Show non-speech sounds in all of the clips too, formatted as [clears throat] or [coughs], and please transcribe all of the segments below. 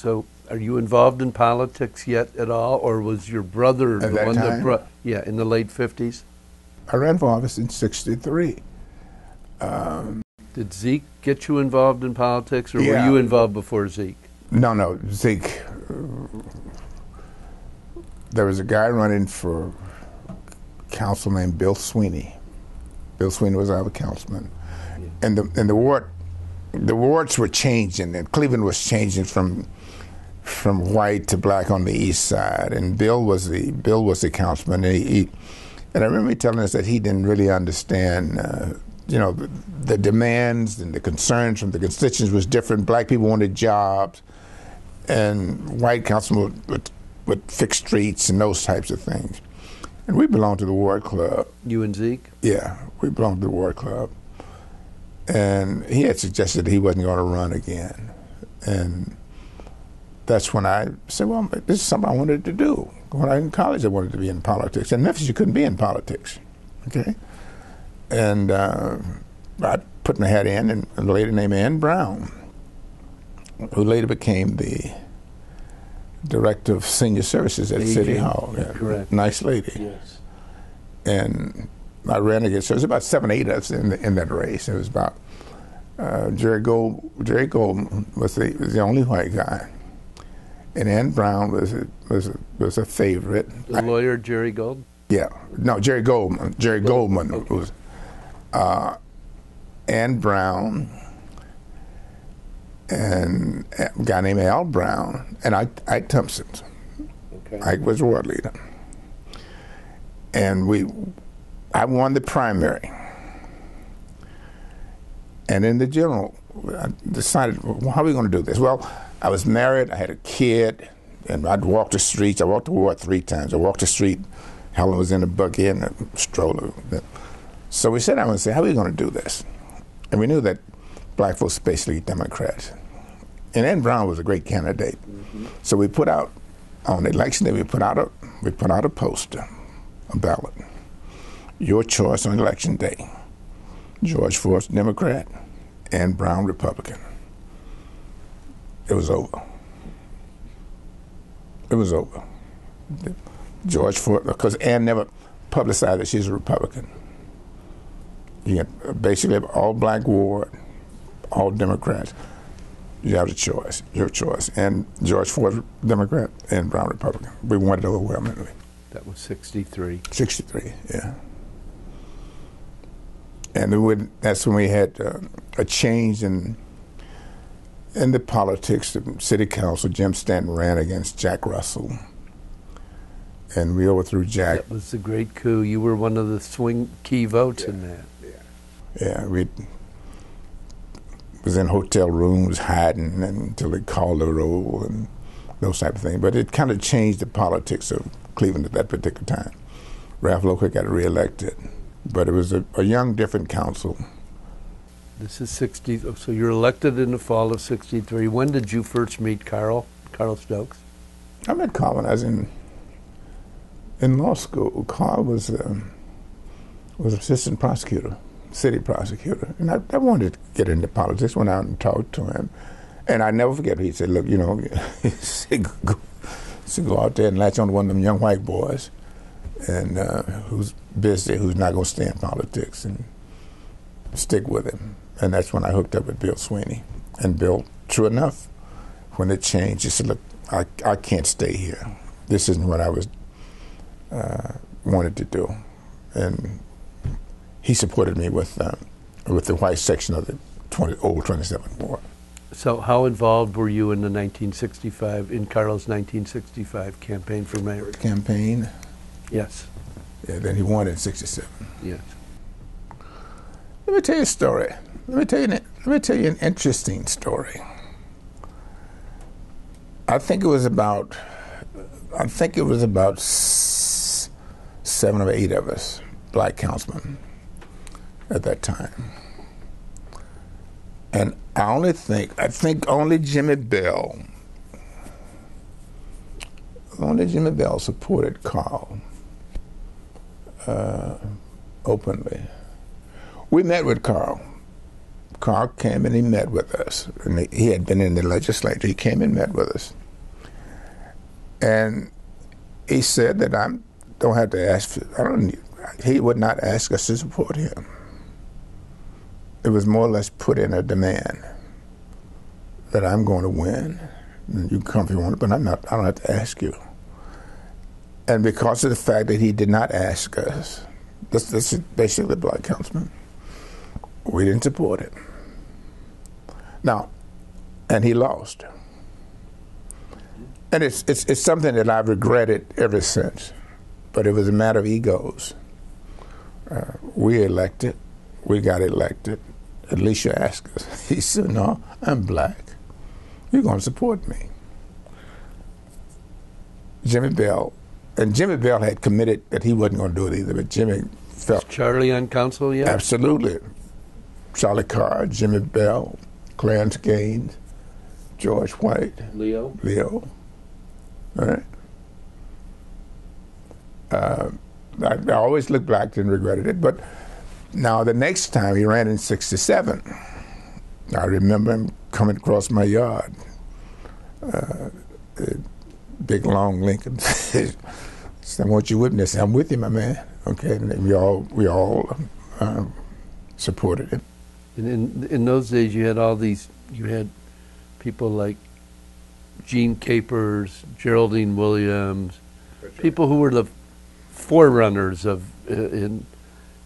So, are you involved in politics yet at all, or was your brother At the that one that time? brought? Yeah, in the late fifties. I ran for office in '63. Um, Did Zeke get you involved in politics, or Yeah. were you involved before Zeke? No, no, Zeke. There was a guy running for council named Bill Sweeney. Bill Sweeney was our councilman, and the and the ward, the wards were changing, and Cleveland was changing from from white to black on the east side, and Bill was the Bill was the councilman, and he, he and I remember telling us that he didn't really understand. Uh, you know, the, the demands and the concerns from the constituents was different. Black people wanted jobs and white councilmen would, would, would fix streets and those types of things. And we belonged to the War Club. You and Zeke. Yeah, we belonged to the War Club. And he had suggested he wasn't going to run again. And that's when I said, well, this is something I wanted to do. When I was in college, I wanted to be in politics. In Memphis, you couldn't be in politics. Okay? And uh, I put my hat in, and a lady named Ann Brown, who later became the director of senior services at City Hall. Yeah, Correct. Nice lady Yes. and I ran against. Her. There was about seven, eight of us in, the, in that race. It was about uh, Jerry Gold. Jerry Gold was the was the only white guy, and Ann Brown was a, was a, was a favorite. The lawyer Jerry Gold. Yeah, no, Jerry Goldman. Jerry Goldman was uh, Ann Brown and a guy named Al Brown and Ike, Ike Thompson. Okay. Ike was ward leader, and we, I won the primary, and in the general, I decided, well, how are we going to do this? Well, I was married, I had a kid, and I'd walk the streets. I walked the ward three times. I walked the street. Helen was in a buggy and a stroller. So we sat down and said, how are we going to do this? And we knew that black folks basically Democrats. And Ann Brown was a great candidate. Mm-hmm. So we put out on election day we put out a we put out a poster, a ballot. Your choice on election day. George Forbes Democrat, Ann Brown Republican. It was over. It was over. George Forbes, because Ann never publicized that she's a Republican. You get basically all black ward, all Democrats. You have the choice, your choice. And George Forbes, Democrat, and Brown, Republican. We won it overwhelmingly. That was '63. 63, yeah. And would, that's when we had uh, a change in in the politics. The city council, Jim Stanton ran against Jack Russell. And we overthrew Jack. That was a great coup. You were one of the swing key votes in that. Yeah, we was in hotel rooms hiding until they called the roll and those type of things. But it kind of changed the politics of Cleveland at that particular time. Ralph Locher got reelected, but it was a, a young, different council. This is 60. oh, So you're elected in the fall of '63. When did you first meet Carl? Carl Stokes. I met Carl in in law school. Carl was um, was assistant prosecutor, city prosecutor, and I, I wanted to get into politics. Went out and talked to him, and I never forget. He said, "Look, you know, [laughs] he said, go, go out there and latch on to one of them young white boys, and uh, who's busy, who's not going to stay in politics, and stick with him." And that's when I hooked up with Bill Sweeney. And Bill, true enough, when it changed, he said, "Look, I, I can't stay here. This isn't what I was uh, wanted to do." And he supported me with uh, with the white section of the 20, old 27th Ward. So how involved were you in the 1965 in Carl's 1965 campaign for mayor? Campaign. Yes. Yeah, then he won in '67. Yes. Let me tell you a story. Let me tell you. An, let me tell you an interesting story. I think it was about. I think it was about seven or eight of us, black councilmen, at that time. And I only think I think only Jimmy Bell. Only Jimmy Bell supported Carl uh, openly. We met with Carl. Carl came and he met with us. And he, had been in the legislature. He came and met with us. And he said that I don't have to ask. For, I don't. He would not ask us to support him. It was more or less put in a demand that I'm going to win. You can come if you want, but I'm not. I don't have to ask you. And because of the fact that he did not ask us, this, this is basically the black councilman. We didn't support it. Now, and he lost. And it's, it's, it's something that I've regretted ever since. But it was a matter of egos. Uh, we elected, we got elected. At least you asked us. [laughs] He said, No, I'm black. You're going to support me. Jimmy Bell, and Jimmy Bell had committed that he wasn't going to do it either, but Jimmy felt. Is Charlie on council yet? Absolutely. Charlie Carr, Jimmy Bell, Clarence Gaines, George White, Leo? Leo. All right. Uh, I, I always looked back and regretted it, but now the next time he ran in '67, I remember him coming across my yard. Uh, big long Lincoln. [laughs] I want you with me. I said, I'm with you, my man. Okay, and we all we all uh, supported him. And in in those days, you had all these. You had people like Jean Capers, Geraldine Williams, people who were the forerunners of uh, in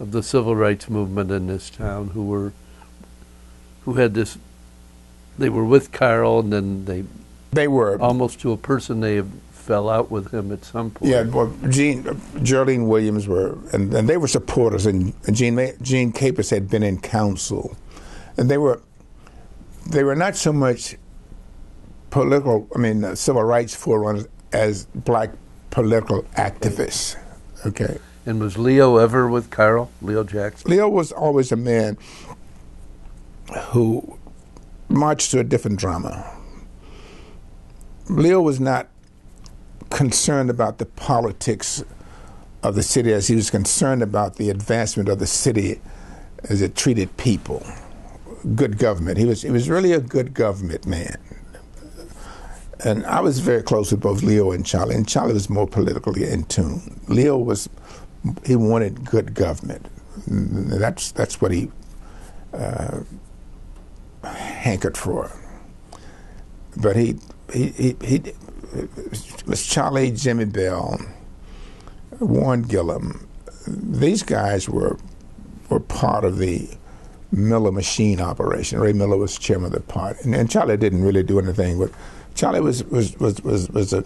of the civil rights movement in this town, who were who had this. They were with Carl, and then they They were almost to a person they fell out with him at some point. Yeah, well, Jean, Geraldine Williams were, and, and they were supporters, and, and Jean, Ma- Jean Capers had been in council, and they were, they were not so much political, I mean, uh, civil rights forerunners as black political activists. Okay, And was Leo ever with Carl? Leo Jackson. Leo was always a man who marched to a different drama. Leo was not concerned about the politics of the city as he was concerned about the advancement of the city as it treated people. Good government. He was he was really a good government man. And I was very close with both Leo and Charlie, and Charlie was more politically in tune. Leo was he wanted good government. That's that's what he uh, hankered for. But he he he, he was Charlie, Jimmy Bell, Warren Gillum. These guys were were part of the Miller machine operation. Ray Miller was chairman of the party, and, and Charlie didn't really do anything. But Charlie was was was was, was a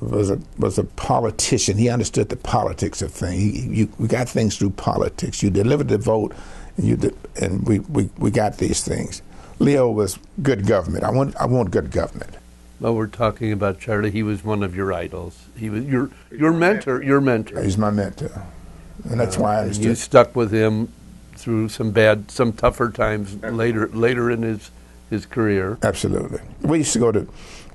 was a was a politician. He understood the politics of things. He, you, we got things through politics. You delivered the vote, and you did, and we, we, we got these things. Leo was good government. I want I want good government. Well, we're talking about Charlie. He was one of your idols. He was your your mentor. Your mentor. He's my mentor, and that's why I understood. you stuck with him through some bad, some tougher times later later in his his career. Absolutely. We used to go to,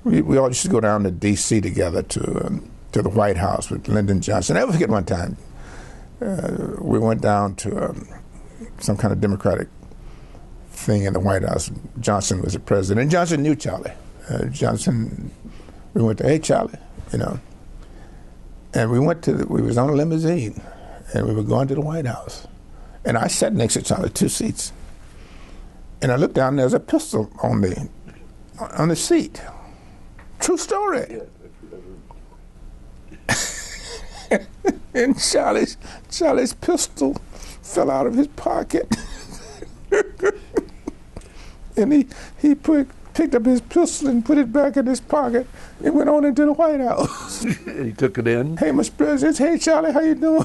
we, we all used to go down to D.C. together to um, to the White House with Lyndon Johnson. I never forget one time, uh, we went down to um, some kind of Democratic thing in the White House. Johnson was the president, and Johnson knew Charlie. Uh, Johnson, we went to, hey Charlie, you know, and we went to, the, we was on a limousine, and we were going to the White House, and I sat next to Charlie, two seats. And I looked down, and there's a pistol on the on the seat. True story. [laughs] and Charlie's Charlie's pistol fell out of his pocket. [laughs] and he he put picked up his pistol and put it back in his pocket and went on into the White House. [laughs] he took it in. hey, Mr. President. Hey, Charlie, how you doing?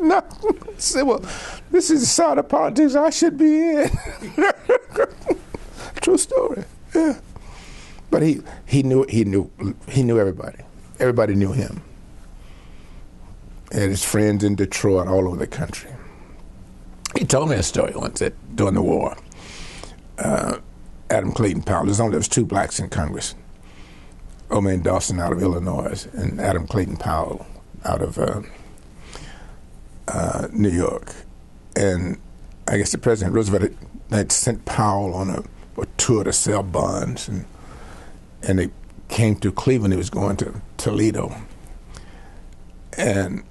no, [laughs] [laughs] I said, well, this is the side of politics I should be in. True story. Yeah. But he, he knew he knew he knew everybody. Everybody knew him. And his friends in Detroit, all over the country. He told me a story once that during the war, uh, Adam Clayton Powell. There's only there was two blacks in Congress. Oman Dawson out of Illinois and Adam Clayton Powell out of uh, uh, New York. And I guess the President Roosevelt had, had sent Powell on a, a tour to sell bonds, and and they came to Cleveland. He was going to Toledo, and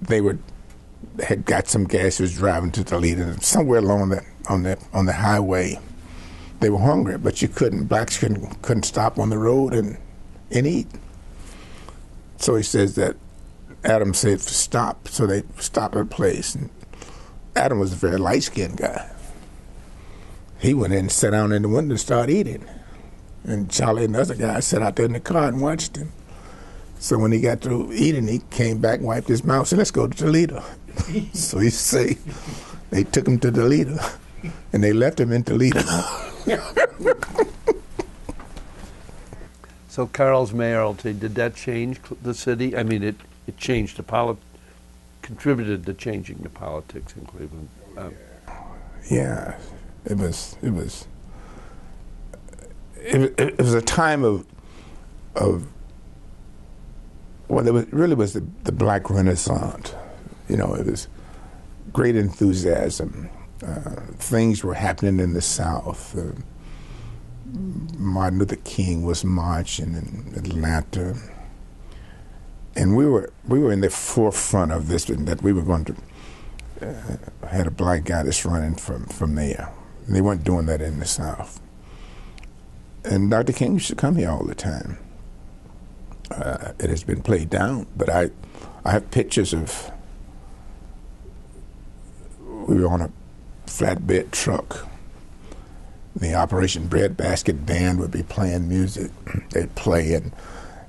they were had got some gas. He was driving to Toledo, and somewhere along that on the on the highway, they were hungry, but you couldn't blacks couldn't couldn't stop on the road and and eat. So he says that Adam said stop, so they stopped at a place. And Adam was a very light skinned guy. He went in and sat down in the window and started eating. And Charlie and the other guy sat out there in the car and watched him. So when he got through eating, he came back, wiped his mouth, and said, "Let's go to Toledo." [laughs] so he say they took him to Toledo, and they left him in Toledo. [laughs] [laughs] So Carl's mayoralty, did that change the city? I mean, it, it changed the polit, contributed to changing the politics in Cleveland. Um, Yeah, it was. It was. It, it, it was a time of of well, it was really was the, the Black Renaissance. You know, it was great enthusiasm. Uh, things were happening in the South. Uh, Martin Luther King was marching in Atlanta, and we were we were in the forefront of this. That we were going to uh, had a black guy that's running from from there. And they weren't doing that in the South. And Dr. King used to come here all the time. Uh, it has been played down, but I I have pictures of we were on a flatbed truck. The Operation Breadbasket band would be playing music. [clears throat] They'd play and,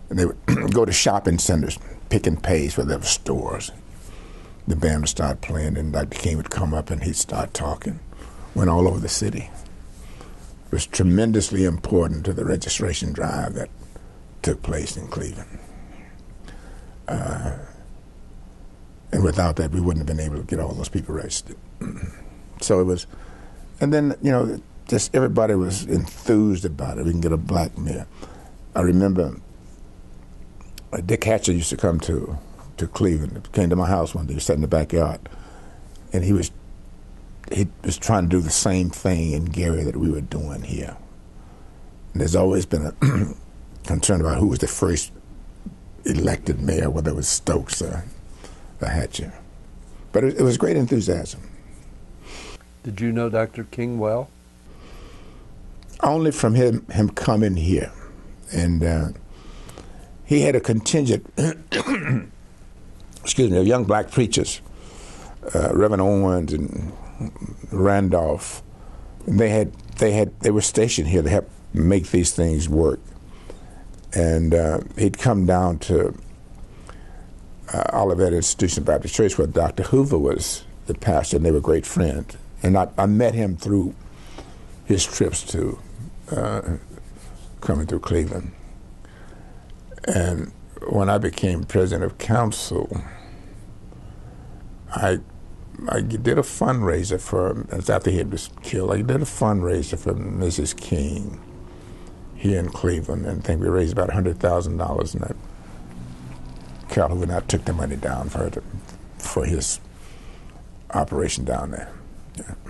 and they would [clears throat] go to shopping centers, pick and pays there were stores the band would start playing, and Dr. King would come up and he'd start talking. Went all over the city. It was tremendously important to the registration drive that took place in Cleveland. Uh, and without that, we wouldn't have been able to get all those people registered. [clears throat] so it was, and then, you know, just everybody was enthused about it. We can get a black mayor. I remember uh, Dick Hatcher used to come to to Cleveland. Came to my house one day. Sat in the backyard, and he was he was trying to do the same thing in Gary that we were doing here. And there's always been a [clears throat] concern about who was the first elected mayor, whether it was Stokes or, or Hatcher. But it, it was great enthusiasm. Did you know Dr. King well? Only from him him coming here, and uh, he had a contingent. [coughs] excuse me, of young black preachers, uh, Reverend Owens and Randolph. And they had they had they were stationed here to help make these things work. And uh, he'd come down to uh, Olivet Institution Baptist Church where Dr. Hoover was the pastor, and they were great friends. And I, I met him through his trips to uh, coming through Cleveland. And when I became president of council, I I did a fundraiser for after he was killed. I did a fundraiser for Mrs. King here in Cleveland, and I think we raised about hundred thousand dollars. And that Hoover and I took the money down for to, for his operation down there. Yeah.